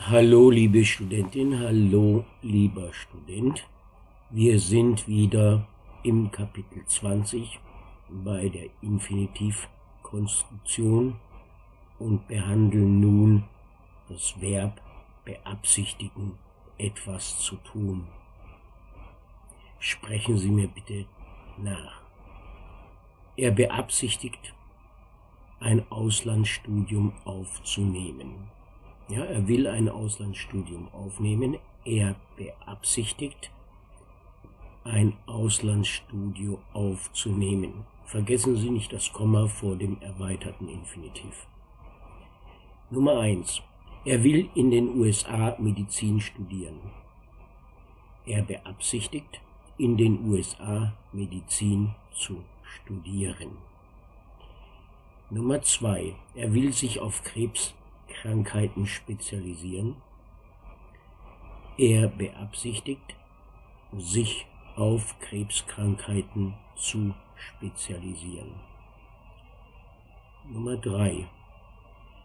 Hallo liebe Studentin, hallo lieber Student. Wir sind wieder im Kapitel 20 bei der Infinitivkonstruktion und behandeln nun das Verb beabsichtigen, etwas zu tun. Sprechen Sie mir bitte nach. Er beabsichtigt, ein Auslandsstudium aufzunehmen. Ja, er will ein Auslandsstudium aufnehmen. Er beabsichtigt, ein Auslandsstudio aufzunehmen. Vergessen Sie nicht das Komma vor dem erweiterten Infinitiv. Nummer eins: Er will in den USA Medizin studieren. Er beabsichtigt, in den USA Medizin zu studieren. Nummer zwei: Er will sich auf Krebs Krankheiten spezialisieren. Er beabsichtigt, sich auf Krebskrankheiten zu spezialisieren. Nummer drei: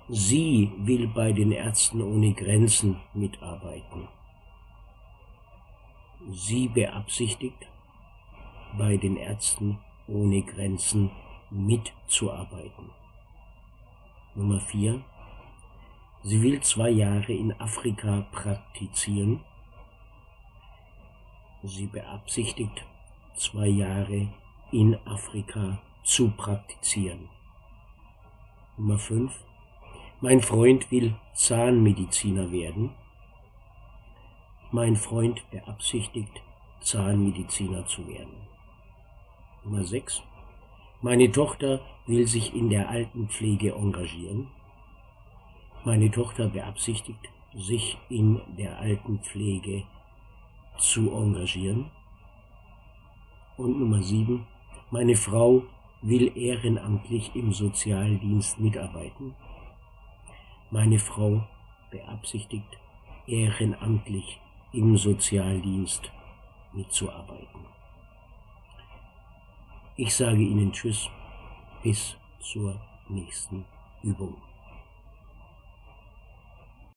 Sie will bei den Ärzten ohne Grenzen mitarbeiten. Sie beabsichtigt, bei den Ärzten ohne Grenzen mitzuarbeiten. Nummer vier: Sie will zwei Jahre in Afrika praktizieren. Sie beabsichtigt, zwei Jahre in Afrika zu praktizieren. Nummer 5. Mein Freund will Zahnmediziner werden. Mein Freund beabsichtigt, Zahnmediziner zu werden. Nummer 6. Meine Tochter will sich in der Altenpflege engagieren. Meine Tochter beabsichtigt, sich in der Altenpflege zu engagieren. Und Nummer sieben, meine Frau will ehrenamtlich im Sozialdienst mitarbeiten. Meine Frau beabsichtigt, ehrenamtlich im Sozialdienst mitzuarbeiten. Ich sage Ihnen Tschüss, bis zur nächsten Übung.